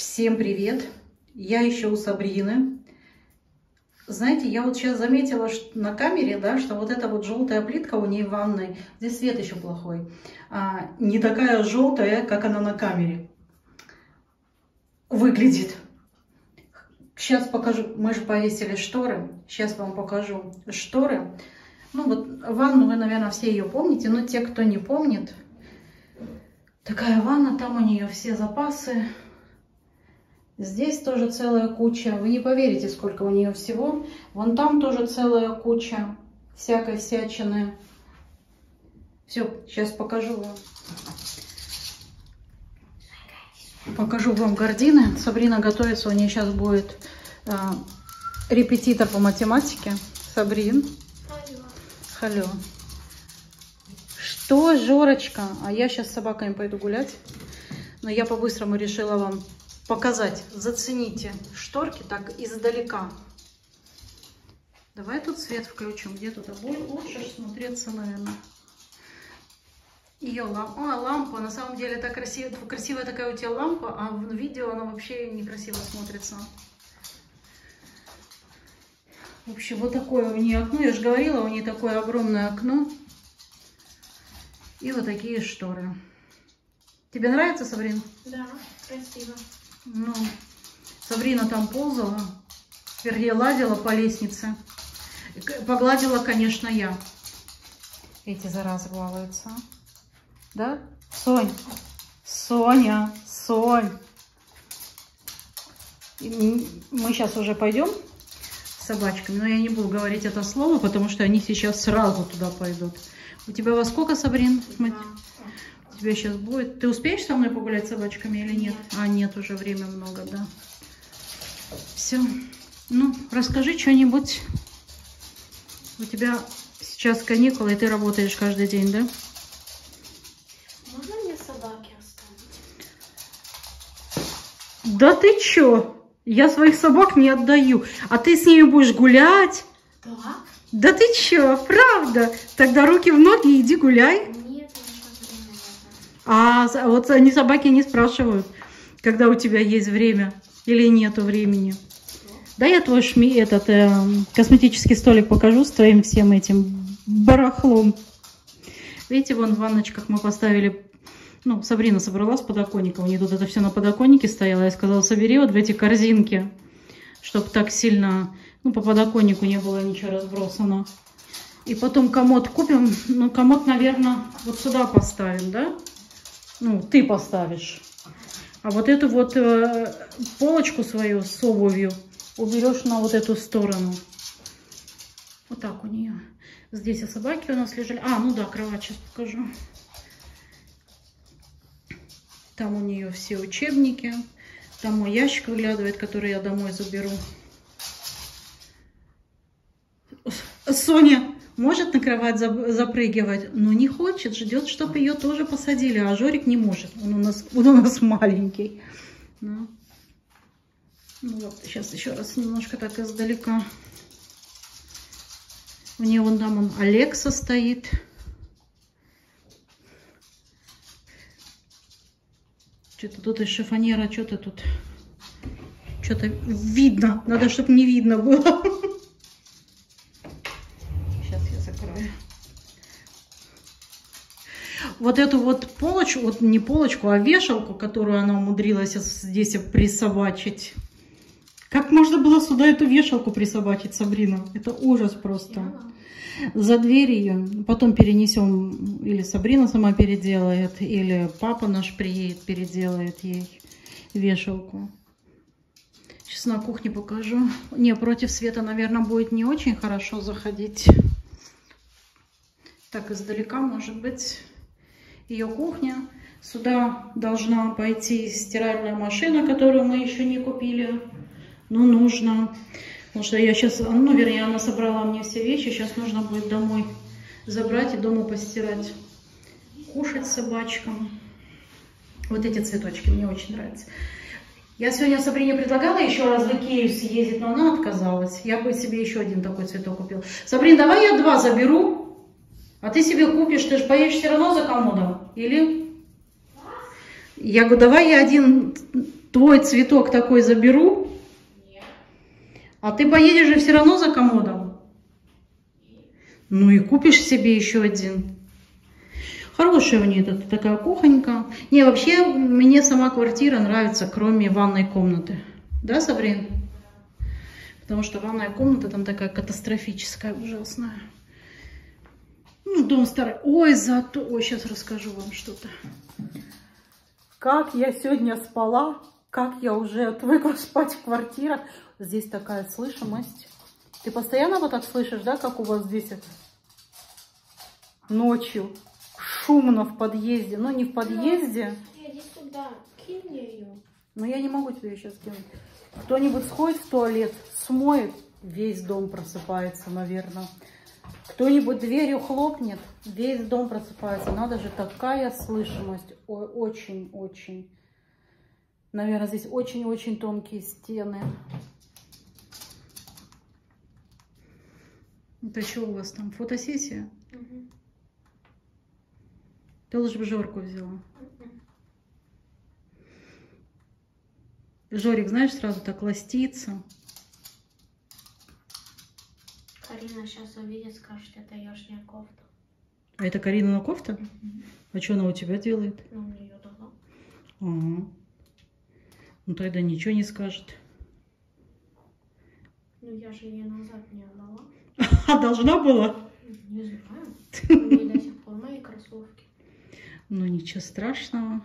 Всем привет! Я еще у Сабрины. Знаете, я вот сейчас заметила что на камере, да, что вот эта вот желтая плитка у ней в ванной, здесь свет еще плохой, а, не такая желтая, как она на камере выглядит. Сейчас покажу, мы же повесили шторы, сейчас вам покажу шторы. Ну вот ванну вы, наверное, все ее помните, но те, кто не помнит, такая ванна, там у нее все запасы, Здесь тоже целая куча. Вы не поверите, сколько у нее всего. Вон там тоже целая куча всякой всячины. Все, сейчас покажу вам. Покажу вам гардины. Сабрина готовится, у нее сейчас будет э, репетитор по математике. Сабрин. Халё. Что, Жорочка? А я сейчас с собаками пойду гулять. Но я по-быстрому решила вам показать. Зацените шторки так издалека. Давай тут свет включим. Где тут обои? Лучше смотреться, наверное. Ее лампа. А, лампа. На самом деле это красивая, красивая такая у тебя лампа, а в видео она вообще некрасиво смотрится. В общем, вот такое у нее окно. Я же говорила, у нее такое огромное окно. И вот такие шторы. Тебе нравится, Сабрин? Да, красиво. Ну, Сабрина там ползала, вернее, ладила по лестнице. Погладила, конечно, я. Эти заразы балуются. Да? Сонь, Соня, Сонь. Мы сейчас уже пойдем с собачками, но я не буду говорить это слово, потому что они сейчас сразу туда пойдут. У тебя во сколько, Сабрин? Да тебя сейчас будет. Ты успеешь со мной погулять с собачками или нет? А, нет, уже время много, да. Все. Ну, расскажи что-нибудь. У тебя сейчас каникулы, и ты работаешь каждый день, да? Можно мне собаки оставить? Да ты чё? Я своих собак не отдаю. А ты с ними будешь гулять? Да. Да ты чё, правда? Тогда руки в ноги иди гуляй. А вот они собаки не спрашивают, когда у тебя есть время или нету времени. Да, я твой шми, этот э, косметический столик покажу с твоим всем этим барахлом. Видите, вон в ванночках мы поставили, ну, Сабрина собрала с подоконника, у нее тут это все на подоконнике стояло. Я сказала, собери вот в эти корзинки, чтобы так сильно, ну, по подоконнику не было ничего разбросано. И потом комод купим, ну, комод, наверное, вот сюда поставим, да? Ну, ты поставишь. А вот эту вот э, полочку свою с обувью уберешь на вот эту сторону. Вот так у нее. Здесь и собаки у нас лежали. А, ну да, кровать сейчас покажу. Там у нее все учебники. Там мой ящик выглядывает, который я домой заберу. Соня, может на кровать запрыгивать, но не хочет, ждет, чтобы ее тоже посадили, а Жорик не может, он у нас, он у нас маленький. Ну. ну вот, сейчас еще раз немножко так издалека. У нее вон там он Алекса стоит. Что-то тут из шифонера, что-то тут, что-то видно, надо, чтобы не видно было. вот эту вот полочку, вот не полочку, а вешалку, которую она умудрилась здесь присобачить. Как можно было сюда эту вешалку присобачить, Сабрина? Это ужас просто. За дверь ее, потом перенесем, или Сабрина сама переделает, или папа наш приедет, переделает ей вешалку. Сейчас на кухне покажу. Не, против света, наверное, будет не очень хорошо заходить. Так, издалека, может быть ее кухня. Сюда должна пойти стиральная машина, которую мы еще не купили. Но нужно. Потому что я сейчас, ну, вернее, она собрала мне все вещи. Сейчас нужно будет домой забрать и дома постирать. Кушать собачкам. Вот эти цветочки мне очень нравятся. Я сегодня Сабрине предлагала еще раз в Икею съездить, но она отказалась. Я бы себе еще один такой цветок купила. Сабрин, давай я два заберу. А ты себе купишь, ты же поедешь все равно за комодом. Или? Я говорю, давай я один Твой цветок такой заберу, а ты поедешь же все равно за комодом. Ну и купишь себе еще один. Хорошая у нее тут такая кухонька. Не, вообще мне сама квартира нравится, кроме ванной комнаты. Да, Сабрин? Потому что ванная комната там такая катастрофическая, ужасная. Ну, дом старый. Ой, зато... Ой, сейчас расскажу вам что-то. Как я сегодня спала, как я уже отвыкла спать в квартирах. Здесь такая слышимость. Ты постоянно вот так слышишь, да, как у вас здесь это? Ночью шумно в подъезде. Ну, не в подъезде. Иди сюда, кинь мне ее. Но я не могу тебе ее сейчас кинуть. Кто-нибудь сходит в туалет, смоет, весь дом просыпается, наверное. Кто-нибудь дверью хлопнет, весь дом просыпается. Надо же, такая слышимость. Очень-очень. Наверное, здесь очень-очень тонкие стены. Это что у вас там, фотосессия? Угу. Ты лучше бы Жорку взяла. Жорик, знаешь, сразу так ластится. Карина сейчас увидит, скажет, это яшняя кофта. А это Карина кофта? А что она у тебя делает? Ну, мне ее дала. Ага. Ну тогда ничего не скажет. Ну, я же ей назад не отдала. А должна была? Не знаю. У нее до сих пор мои кроссовки. Ну ничего страшного.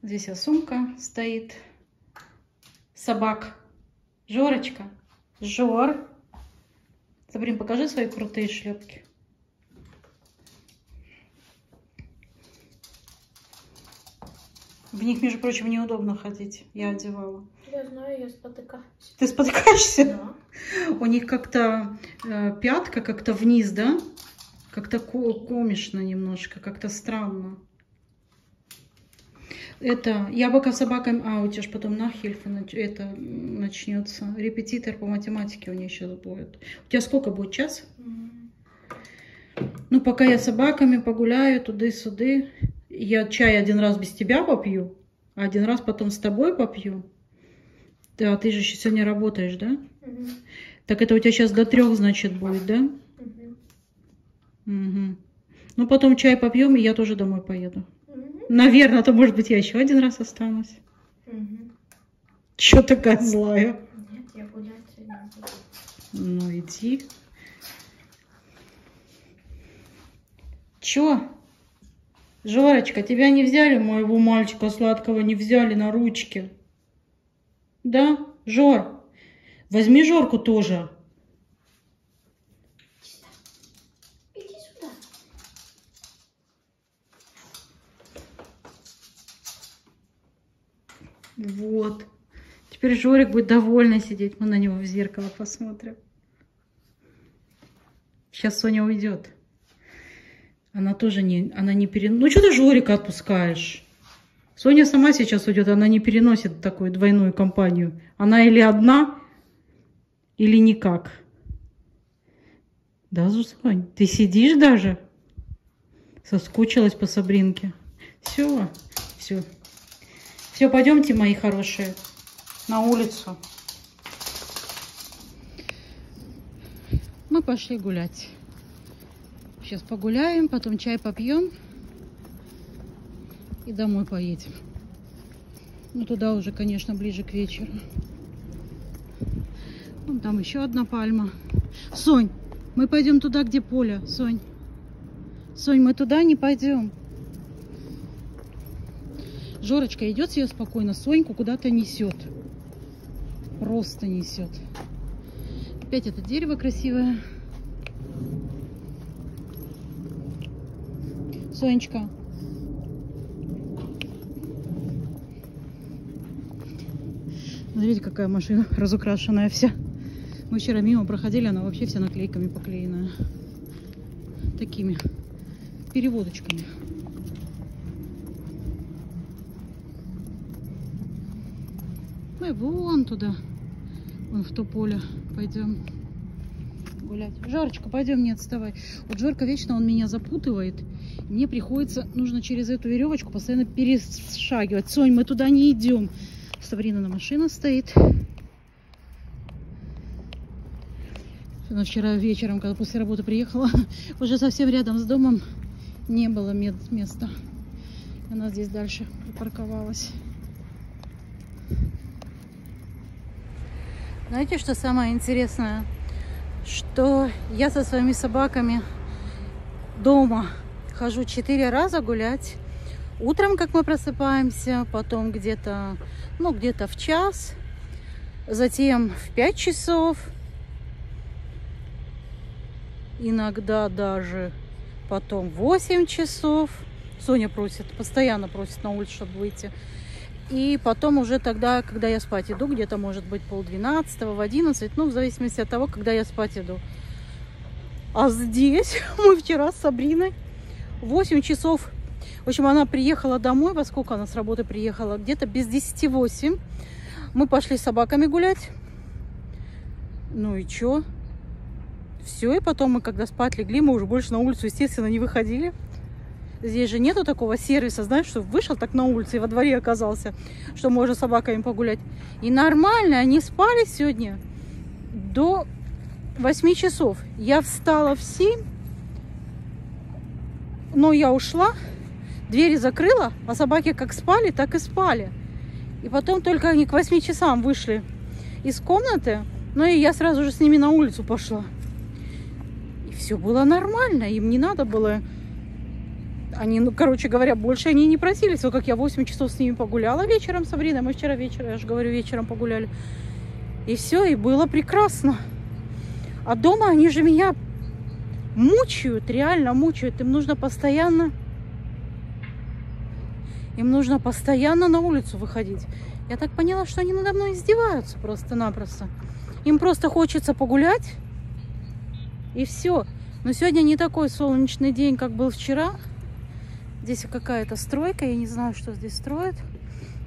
Здесь а сумка стоит. Собак. Жорочка. Жор. Сабрин, покажи свои крутые шлепки. В них, между прочим, неудобно ходить. Я одевала. Я знаю, я спотыкаюсь. Ты спотыкаешься? Да. У них как-то э, пятка как-то вниз, да? Как-то ко- комично немножко, как-то странно. Это, я пока собаками, а, у тебя же потом на Хельфа нач- это начнется. Репетитор по математике у нее сейчас будет. У тебя сколько будет, час? Ну, пока я собаками погуляю туды-сюды. Я чай один раз без тебя попью, а один раз потом с тобой попью. Да, ты же еще сегодня работаешь, да? Мгм. Так это у тебя сейчас до трех, значит, будет, да? Мгм. Угу. Ну, потом чай попьем, и я тоже домой поеду. Наверное, то, может быть, я еще один раз останусь. Мгм. Че такая злая? Нет, я гулять сегодня буду. Ну, иди. Че? Жорочка, тебя не взяли, моего мальчика сладкого не взяли на ручки? Да? Жор, возьми Жорку тоже. Вот. Теперь Жорик будет довольно сидеть. Мы на него в зеркало посмотрим. Сейчас Соня уйдет. Она тоже не, она не переносит. Ну что ты Жорика отпускаешь? Соня сама сейчас уйдет, она не переносит такую двойную компанию. Она или одна, или никак. Да, Сонь, ты сидишь даже? Соскучилась по Сабринке. Все, все. Все, пойдемте, мои хорошие, на улицу. Мы пошли гулять. Сейчас погуляем, потом чай попьем и домой поедем. Ну, туда уже, конечно, ближе к вечеру. Вон там еще одна пальма. Сонь, мы пойдем туда, где поле, Сонь. Сонь, мы туда не пойдем. Жорочка идет себе спокойно, Соньку куда-то несет. Просто несет. Опять это дерево красивое. Сонечка. Смотрите, какая машина разукрашенная вся. Мы вчера мимо проходили, она вообще вся наклейками поклеенная. Такими переводочками. Мы вон туда, вон в то поле пойдем. гулять. Жорочка, пойдем, не отставай. Вот Жорка вечно он меня запутывает. Мне приходится, нужно через эту веревочку постоянно перешагивать. Сонь, мы туда не идем. Сабрина на машина стоит. Она вчера вечером, когда после работы приехала, уже совсем рядом с домом не было места. Она здесь дальше припарковалась. Знаете, что самое интересное? Что я со своими собаками дома хожу четыре раза гулять. Утром, как мы просыпаемся, потом где-то, ну, где-то в час, затем в пять часов, иногда даже потом 8 часов. Соня просит, постоянно просит на улицу, чтобы выйти. И потом уже тогда, когда я спать иду, где-то может быть полдвенадцатого, в одиннадцать, ну, в зависимости от того, когда я спать иду. А здесь мы вчера с Сабриной 8 часов. В общем, она приехала домой, во сколько она с работы приехала? Где-то без 10 8. Мы пошли с собаками гулять. Ну и чё? Все, и потом мы, когда спать легли, мы уже больше на улицу, естественно, не выходили. Здесь же нету такого сервиса, знаешь, что вышел так на улице и во дворе оказался, что можно с собаками погулять. И нормально, они спали сегодня до 8 часов. Я встала в 7, но я ушла, двери закрыла, а собаки как спали, так и спали. И потом только они к 8 часам вышли из комнаты, ну и я сразу же с ними на улицу пошла. И все было нормально, им не надо было они, ну, короче говоря, больше они не просились. Вот как я 8 часов с ними погуляла вечером, Сабрина, мы вчера вечером, я же говорю, вечером погуляли. И все, и было прекрасно. А дома они же меня мучают, реально мучают. Им нужно постоянно... Им нужно постоянно на улицу выходить. Я так поняла, что они надо мной издеваются просто-напросто. Им просто хочется погулять, и все. Но сегодня не такой солнечный день, как был вчера. Здесь какая-то стройка, я не знаю, что здесь строят.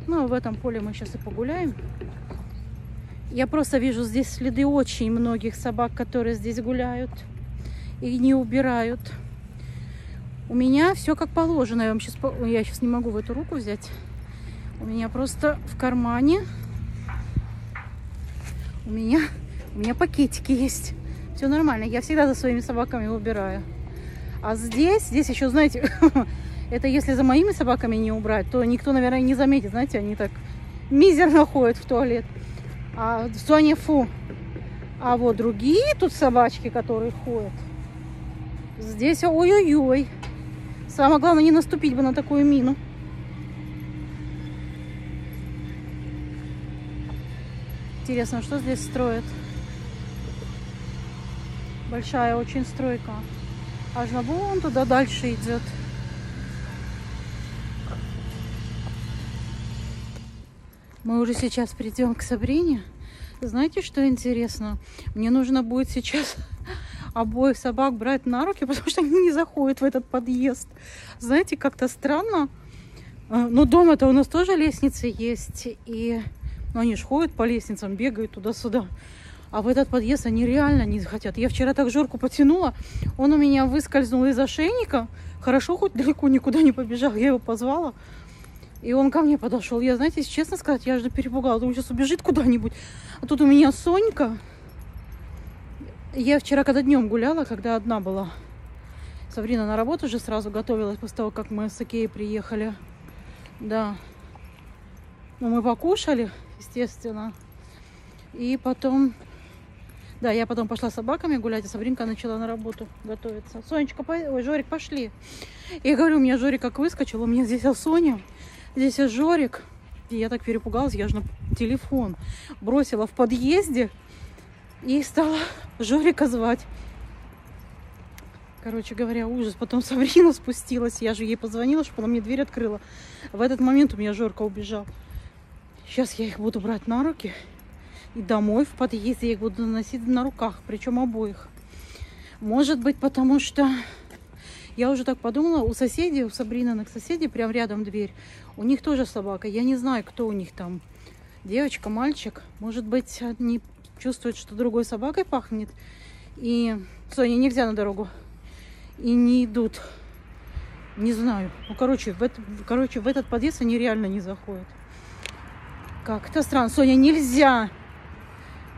Ну, в этом поле мы сейчас и погуляем. Я просто вижу здесь следы очень многих собак, которые здесь гуляют и не убирают. У меня все как положено. Я, вам сейчас, я сейчас не могу в эту руку взять. У меня просто в кармане у меня, у меня пакетики есть. Все нормально. Я всегда за своими собаками убираю. А здесь, здесь еще, знаете, Это если за моими собаками не убрать, то никто, наверное, не заметит. Знаете, они так мизерно ходят в туалет. А в зоне фу. А вот другие тут собачки, которые ходят, здесь ой-ой-ой. Самое главное, не наступить бы на такую мину. Интересно, что здесь строят? Большая очень стройка. Аж на вон туда дальше идет. Мы уже сейчас придем к Сабрине. Знаете, что интересно? Мне нужно будет сейчас обоих собак брать на руки, потому что они не заходят в этот подъезд. Знаете, как-то странно. А, но дома-то у нас тоже лестницы есть. И ну, они же ходят по лестницам, бегают туда-сюда. А в этот подъезд они реально не захотят. Я вчера так Жорку потянула. Он у меня выскользнул из ошейника. Хорошо, хоть далеко никуда не побежал. Я его позвала. И он ко мне подошел. Я, знаете, если честно сказать, я же перепугалась. Думаю, сейчас убежит куда-нибудь. А тут у меня Сонька. Я вчера, когда днем гуляла, когда одна была, Саврина на работу уже сразу готовилась после того, как мы с Икеей приехали. Да. Ну, мы покушали, естественно. И потом... Да, я потом пошла с собаками гулять, а Сабринка начала на работу готовиться. Сонечка, по... ой, Жорик, пошли. Я говорю, у меня Жорик как выскочил, у меня здесь Соня. Здесь Жорик. И я так перепугалась, я же на телефон бросила в подъезде и стала Жорика звать. Короче говоря, ужас. Потом Саврина спустилась. Я же ей позвонила, чтобы она мне дверь открыла. В этот момент у меня Жорка убежал. Сейчас я их буду брать на руки. И домой в подъезде я их буду носить на руках. Причем обоих. Может быть, потому что я уже так подумала, у соседей, у Сабрининых соседей, прям рядом дверь, у них тоже собака. Я не знаю, кто у них там. Девочка, мальчик. Может быть, они чувствуют, что другой собакой пахнет. И Соне нельзя на дорогу. И не идут. Не знаю. Ну, короче, в, это, короче, в этот подъезд они реально не заходят. Как? Это странно. Соня, нельзя!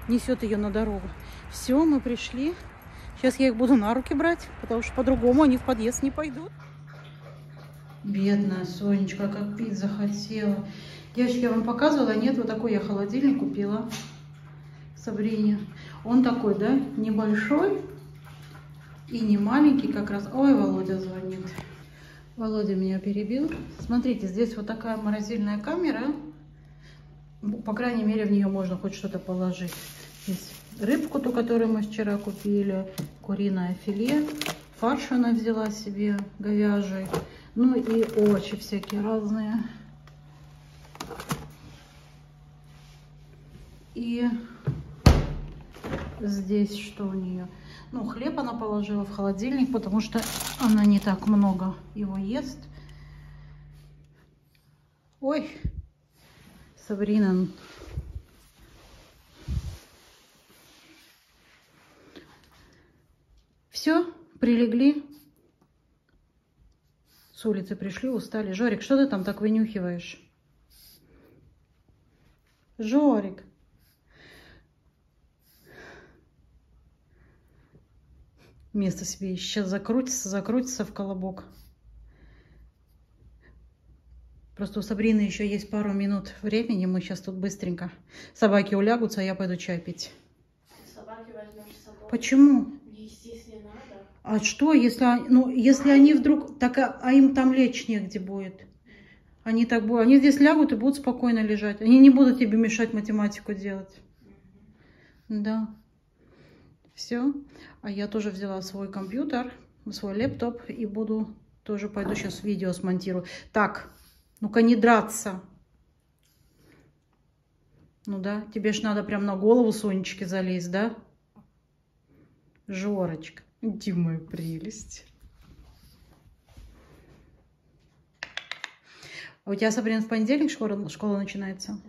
Несет ее на дорогу. Все, мы пришли. Сейчас я их буду на руки брать, потому что по-другому они в подъезд не пойдут. Бедная Сонечка, как пить захотела. Девочки, я вам показывала, нет, вот такой я холодильник купила Сабрине. Он такой, да, небольшой и не маленький как раз. Ой, Володя звонит. Володя меня перебил. Смотрите, здесь вот такая морозильная камера. По крайней мере, в нее можно хоть что-то положить. Здесь рыбку, ту, которую мы вчера купили, куриное филе. Фарш она взяла себе говяжий. Ну и овощи всякие разные. И здесь что у нее? Ну, хлеб она положила в холодильник, потому что она не так много его ест. Ой, Сабрина. Все, прилегли. С улицы пришли, устали. Жорик, что ты там так вынюхиваешь? Жорик. Место себе сейчас закрутится, закрутится в колобок. Просто у Сабрины еще есть пару минут времени. Мы сейчас тут быстренько. Собаки улягутся, а я пойду чай пить. Собаки возьмешь с собой. Почему? Естественно, надо. А что, если, они- ну, если они вдруг... Так, а, а им там лечь негде будет. Они так будут... Они здесь лягут и будут спокойно лежать. Они не будут тебе мешать математику делать. Да. Все. А я тоже взяла свой компьютер, свой лэптоп и буду... Тоже пойду сейчас видео смонтирую. Так, ну-ка не драться. Ну да, тебе ж надо прям на голову Сонечки залезть, да? Жорочка, иди моя прелесть. А у тебя, Сабрина, в понедельник школа, школа начинается?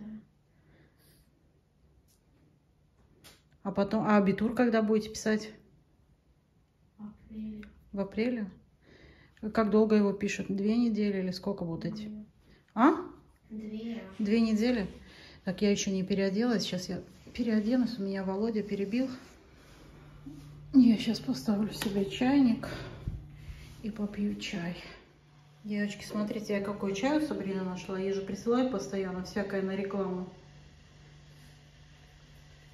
А потом, а абитур когда будете писать? Апрель. В апреле? Как долго его пишут? Две недели или сколько будут эти? А? Две. Две недели? Так, я еще не переоделась. Сейчас я переоденусь. У меня Володя перебил. Я сейчас поставлю себе чайник и попью чай. Девочки, смотрите, я какой чай у Сабрины нашла. Ей же присылают постоянно всякое на рекламу.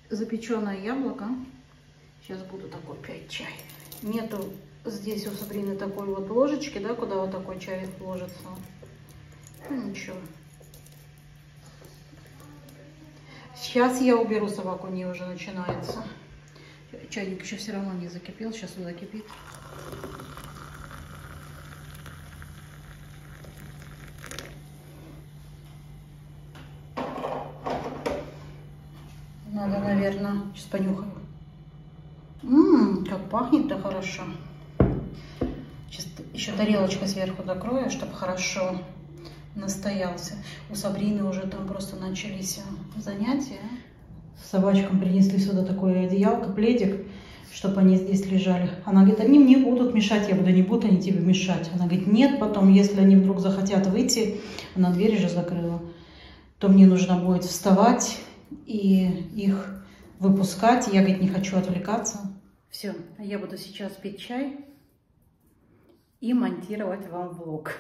Запеченное яблоко. Сейчас буду такой пять чай. Нету здесь у Сабрины такой вот ложечки, да, куда вот такой чай ложится. Ну, ничего. Сейчас я уберу собаку, не уже начинается. Чайник еще все равно не закипел, сейчас он закипит. Надо, наверное, сейчас понюхаю. Ммм, как пахнет-то хорошо. Сейчас еще тарелочкой сверху докрою, чтобы хорошо настоялся. У Сабрины уже там просто начались а, занятия. Собачкам принесли сюда такое одеялко, пледик, чтобы они здесь лежали. Она говорит, они мне будут мешать. Я буду, не будут они тебе мешать. Она говорит, нет, потом, если они вдруг захотят выйти, она дверь же закрыла, то мне нужно будет вставать и их выпускать. Я, говорит, не хочу отвлекаться. Все, я буду сейчас пить чай и монтировать вам влог.